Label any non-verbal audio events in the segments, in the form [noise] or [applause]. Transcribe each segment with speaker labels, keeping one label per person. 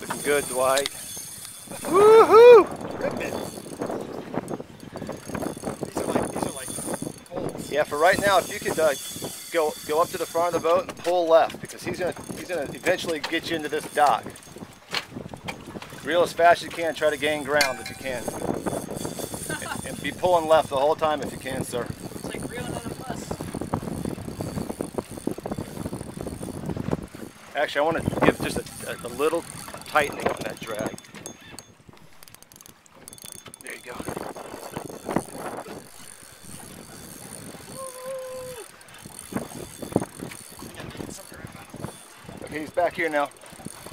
Speaker 1: Looking good, Dwight. Woohoo!
Speaker 2: These are like these are like poles.
Speaker 1: Yeah, for right now, if you could uh, go go up to the front of the boat and pull left, because he's gonna he's gonna eventually get you into this dock. Reel as fast as you can. Try to gain ground if you can, and, [laughs] and be pulling left the whole time if you can, sir.
Speaker 3: It's like reeling on a bus.
Speaker 1: Actually, I want to give just a, a, a little tightening on that drag. There you go. Okay, he's back here now.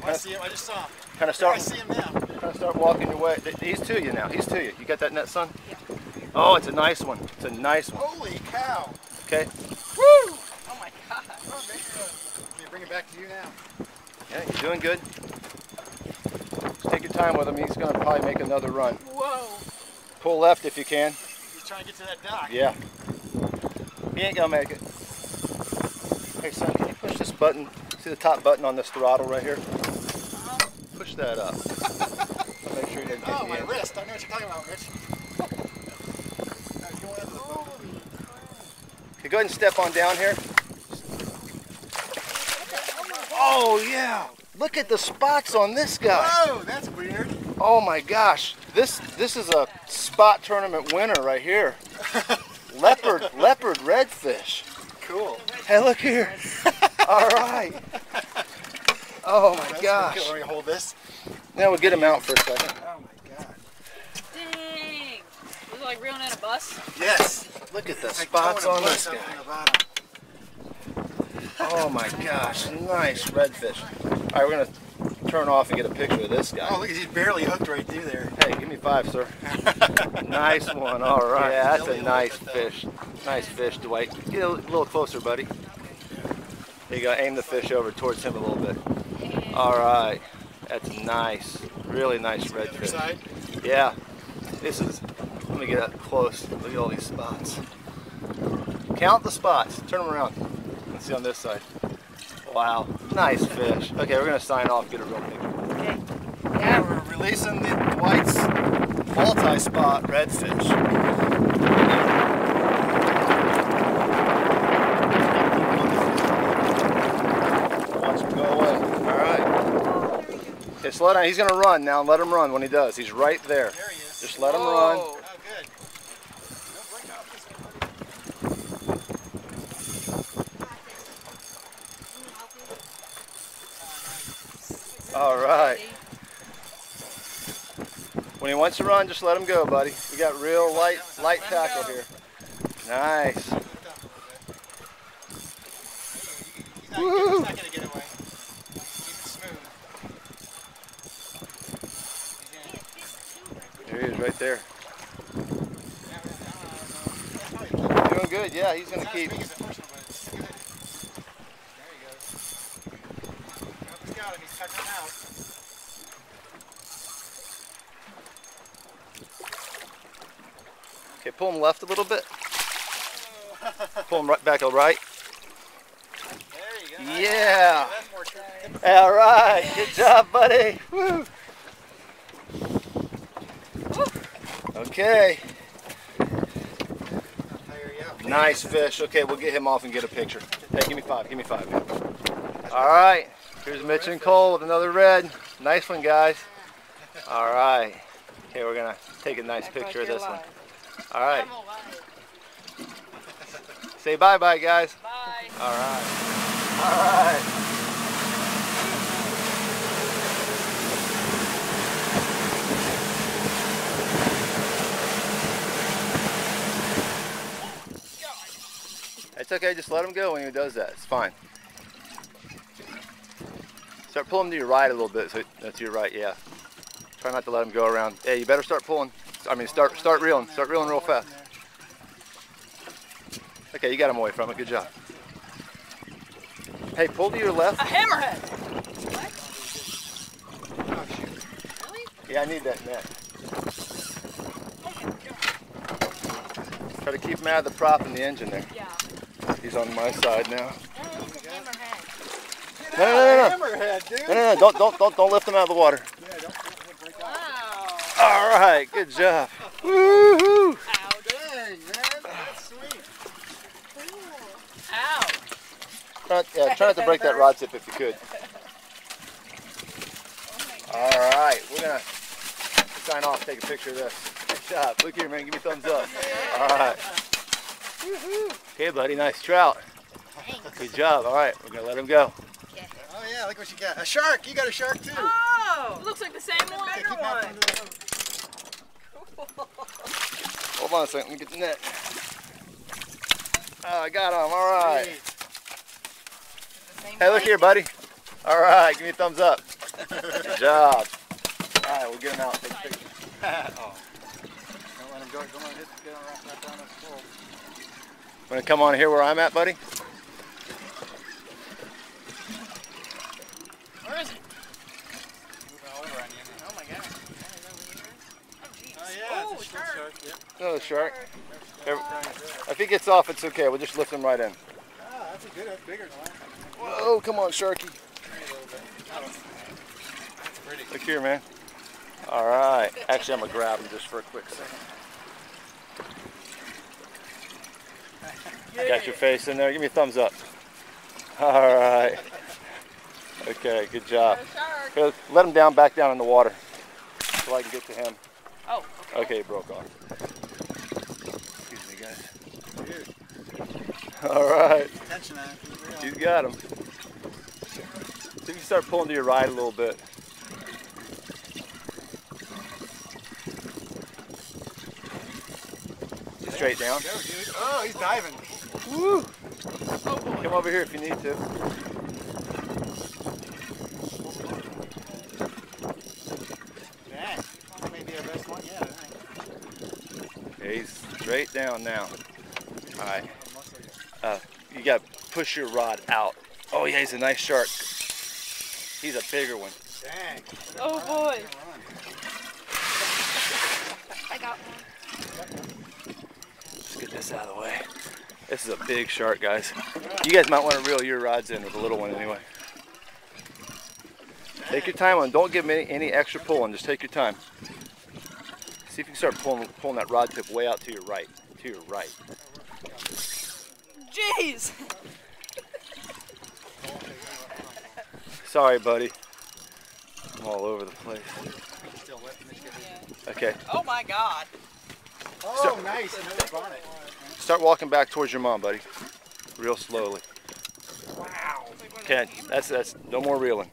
Speaker 2: Oh, I see him. I just saw him.
Speaker 1: Kind of
Speaker 2: There, I see him now.
Speaker 1: kind of start walking your way. He's to you now. He's to you. You got that net, son? Oh, it's a nice one. It's a nice one.
Speaker 2: Holy cow!
Speaker 1: Okay.
Speaker 2: Woo!
Speaker 3: Oh my god.
Speaker 2: Oh, man. Let me bring it back to you now.
Speaker 1: Yeah, you're doing good. Just take your time with him. He's going to probably make another run.
Speaker 3: Whoa.
Speaker 1: Pull left if you can.
Speaker 2: He's trying to get to that dock.
Speaker 1: Yeah. He ain't gonna make it. Hey son, can you push this button? See the top button on this throttle right here? Push that up. [laughs] Make sure you didn't
Speaker 2: Oh, my
Speaker 1: the end.
Speaker 2: wrist. I know what you're talking about, Rich. Alright, go ahead with the boat.
Speaker 1: Okay, go ahead and step on down here. Oh yeah! Look at the spots on this guy.
Speaker 2: Whoa, that's weird.
Speaker 1: Oh my gosh. This this is a spot tournament winner right here. [laughs] Leopard leopard redfish.
Speaker 2: Cool.
Speaker 1: Hey look here. [laughs] All right. Oh my
Speaker 2: That's
Speaker 1: gosh.
Speaker 2: pretty cool. Let me hold this.
Speaker 1: Now we'll get him out for a second.
Speaker 2: Oh my god.
Speaker 3: Dang. Was it like reeling in a bus?
Speaker 2: Yes.
Speaker 1: Look at the
Speaker 2: Like
Speaker 1: spots
Speaker 2: towing a
Speaker 1: on this
Speaker 2: up
Speaker 1: guy.
Speaker 2: From the bottom.
Speaker 1: Oh my gosh, nice redfish. All right, we're gonna turn off and get a picture of this guy.
Speaker 2: Oh, look, he's barely hooked right through there.
Speaker 1: Hey, give me five, sir. [laughs] Nice one. All right. Yeah, that's a nice
Speaker 2: look at that.
Speaker 1: fish. Nice fish, Dwight. Get a little closer, buddy. There you go. Aim the fish over towards him a little bit. All right. That's nice. Really nice redfish. Yeah. This is. Let me get up close. Look at all these spots. Count the spots. Turn them around. Let's see on this side. Wow. Nice fish. Okay, we're gonna sign off. Get a real picture.
Speaker 3: Okay.
Speaker 1: Yeah, we're releasing the Dwight's multi-spot redfish. Watch him go away. All right. Okay, slow down. He's gonna run now. Let him run when he does. He's right there.
Speaker 2: There he is.
Speaker 1: Just let him run.
Speaker 3: Whoa.
Speaker 2: Oh, good. Nope, right now. This way.
Speaker 1: All right. When he wants to run, just let him go, buddy. We got real light, light tackle here. Nice. Woo. There he is, right there. Doing good. Yeah, he's gonna keep.
Speaker 2: as big as the first one, but it's good. There he goes. Got him. He's tucking out.
Speaker 1: Okay, pull him left a little bit. Pull him right back to right.
Speaker 2: There you go.
Speaker 1: Yeah.
Speaker 2: Tricky.
Speaker 1: All right. Good job, buddy. Woo. Okay.
Speaker 2: There you go.
Speaker 1: Nice fish. Okay, we'll get him off and get a picture. Hey, give me five. Give me five. All right. Here's Mitch and Cole with another red. Nice one, guys. All right. Okay, we're gonna take a nice picture of this one. All right. Say bye, bye, guys.
Speaker 3: Bye.
Speaker 1: All right. All right. It's okay, just let him go when he does that. It's fine. Start pulling to your right a little bit. So that's your right, yeah. Try not to let him go around. Hey, you better start pulling. I mean, start start reeling. Start reeling real fast. Okay, you got him away from it. Good job. Hey, pull to your left.
Speaker 3: A hammerhead.
Speaker 2: Oh, shoot.
Speaker 1: Yeah, I need that net. Try to keep him out of the prop and the engine there.
Speaker 3: Yeah.
Speaker 1: He's on my side now. No, no.
Speaker 2: Hammerhead, dude.
Speaker 1: No, no, no. Don't, don't, don't, don't lift them out of the water.
Speaker 2: Yeah, don't, don't break out.
Speaker 3: Wow.
Speaker 1: All right. Good job. Woohoo.
Speaker 3: Ouch.
Speaker 2: Dang, man. That's sweet.
Speaker 3: Ouch.
Speaker 1: Try, yeah, try not to break that rod tip if you could. All right. We're going to sign off, take a picture of this. Good job. Look here, man. Give me a thumbs up. All right. Okay, buddy. Nice trout. Good job. All right. We're going to let him go.
Speaker 2: Yeah, look what you got. A shark. You got a shark, too.
Speaker 3: Oh, looks like the same one. One.
Speaker 2: the boat.
Speaker 1: Hold on a second. Let me get the net. Oh, I got him. All right. Hey, look here, buddy. All right. Give me a thumbs up. Good [laughs] job. All right. We'll get him out. Take a picture. [laughs]
Speaker 2: oh. Don't let him go. Don't let him hit, get on right, right down this hole.
Speaker 1: Want to come on here where I'm at, buddy?
Speaker 3: Where is it?
Speaker 2: Moving all over on you.
Speaker 3: Oh my god. Oh, jeez.
Speaker 2: Oh, yeah.
Speaker 3: Oh,
Speaker 2: it's a
Speaker 3: shark.
Speaker 1: Another shark. There-
Speaker 2: Down good.
Speaker 1: If he gets off, it's okay. We'll just lift him right in.
Speaker 2: Ah, that's a good. That's bigger time.
Speaker 1: Whoa, come on, Sharky.
Speaker 2: Maybe a little bit. That's pretty.
Speaker 1: Look here, man. All right. Actually, I'm going to grab him just for a quick second. Got your face in there. Give me a thumbs up. All right. Okay, good job. Let him down, back down in the water so I can get to him.
Speaker 3: Oh,
Speaker 1: Okay, it broke off. Guys. All right.
Speaker 2: attention on it. Keep it
Speaker 1: You got him. See if you can start pulling to your right a little bit. Straight down.
Speaker 2: Go. Oh, he's diving.
Speaker 1: Woo! Come over here if you need to.
Speaker 2: Dang. That may be our best one yet, I think.
Speaker 1: Okay, he's straight down now. All right,
Speaker 2: Most of it.
Speaker 1: uh, you got to push your rod out. Oh yeah, he's a nice shark. He's a bigger one.
Speaker 2: Dang.
Speaker 3: Oh boy. [laughs] I got one.
Speaker 1: Let's get this out of the way. This is a big shark, guys. You guys might want to reel your rods in with a little one anyway. Take your time on. Don't give him any, any extra pulling. Just take your time. See if you can start pulling pulling that rod tip way out to your right. To your right.
Speaker 3: Jeez.
Speaker 1: Sorry, buddy. I'm all over the place.
Speaker 2: Still wet. Let me get it.
Speaker 1: Okay.
Speaker 3: Oh my god.
Speaker 2: Oh, nice.
Speaker 1: Start walking back towards your mom, buddy. Real slowly.
Speaker 3: Wow.
Speaker 1: Okay. That's that's no more reeling.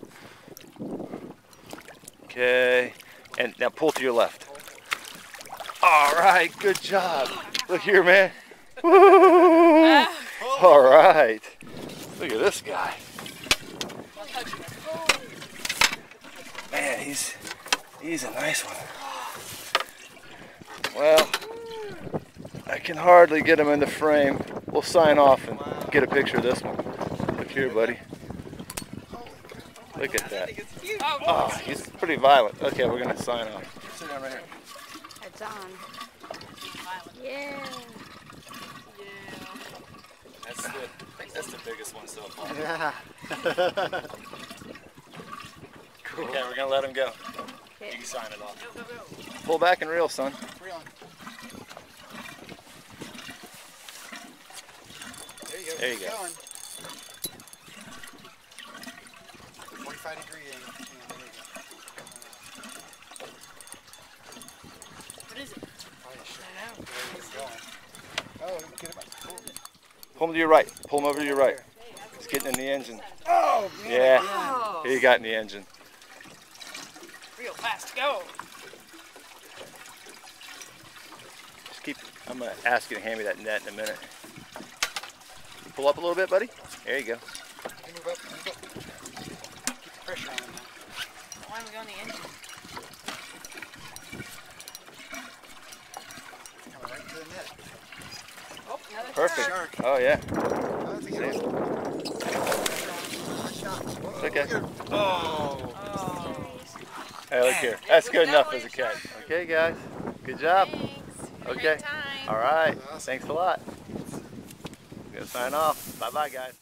Speaker 1: Okay. And now pull to your left. All right. Good job. Look here, man. Woo!
Speaker 3: Ah,
Speaker 1: All right. Look at this guy.
Speaker 3: don't touch me.
Speaker 1: Man, he's he's a nice one. Well, I can hardly get him in the frame. We'll sign off and get a picture of this one. Look here, buddy. Look at that.
Speaker 3: Oh,
Speaker 1: Oh, he's pretty violent. Okay, we're gonna sign off. Sit down right here.
Speaker 4: It's on. Yeah.
Speaker 3: yeah.
Speaker 1: That's the that's the biggest one so far.
Speaker 2: Yeah. [laughs] cool.
Speaker 1: Okay, we're gonna let him go.
Speaker 4: Okay.
Speaker 1: You can sign it off.
Speaker 3: Go, go, go.
Speaker 1: Pull back and reel, son.
Speaker 2: Free on. There you go.
Speaker 1: There you
Speaker 2: Keep
Speaker 1: go.
Speaker 2: Going. 45 degree angle. Yeah, there you go.
Speaker 3: What is it?
Speaker 2: Probably a shark.
Speaker 3: I know.
Speaker 2: There he's going. Oh, get him up. Pull.
Speaker 1: Pull him to your right. Pull him over to your right. He's getting in the engine.
Speaker 2: Oh, man.
Speaker 1: Yeah.
Speaker 3: Oh.
Speaker 1: Here you got in the engine.
Speaker 3: Real fast. Go.
Speaker 1: Just keep. I'm gonna ask you to hand me that net in a minute. Pull up a little bit, buddy. There you go.
Speaker 2: Move up. Move up. Keep the pressure on him now.
Speaker 3: Why am we going the engine?
Speaker 2: Coming right to the net.
Speaker 3: Oh, another
Speaker 1: Perfect.
Speaker 3: shark.
Speaker 1: Oh yeah.
Speaker 2: Oh, that's a good
Speaker 1: See?
Speaker 2: one. Shots. Whoa,
Speaker 1: okay.
Speaker 2: look at him. Oh.
Speaker 3: Oh.
Speaker 1: Hey, look here. That's good enough as a
Speaker 3: is
Speaker 1: catch. Okay, guys. Good job. Okay. All right. Thanks a lot. Gonna sign off. Bye, bye, guys.